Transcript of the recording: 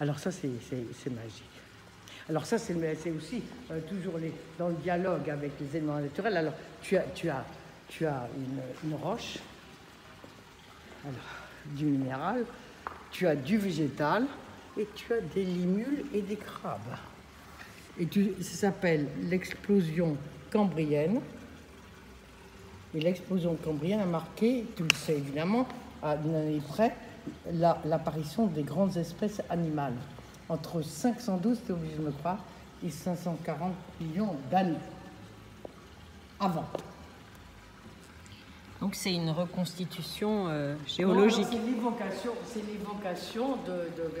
Alors ça, c'est magique. Alors ça, c'est aussi euh, toujours dans le dialogue avec les éléments naturels. Alors tu as, tu as, une roche, alors, du minéral, tu as du végétal et tu as des limules et des crabes. Et tu, ça s'appelle l'explosion cambrienne. Et l'explosion cambrienne a marqué, tu le sais évidemment, à une année près, l'apparition des grandes espèces animales. Entre 512, tu obligé de me croire, et 540 millions d'années. Avant. Donc c'est une reconstitution euh, géologique. C'est l'évocation de, de, de